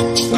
Música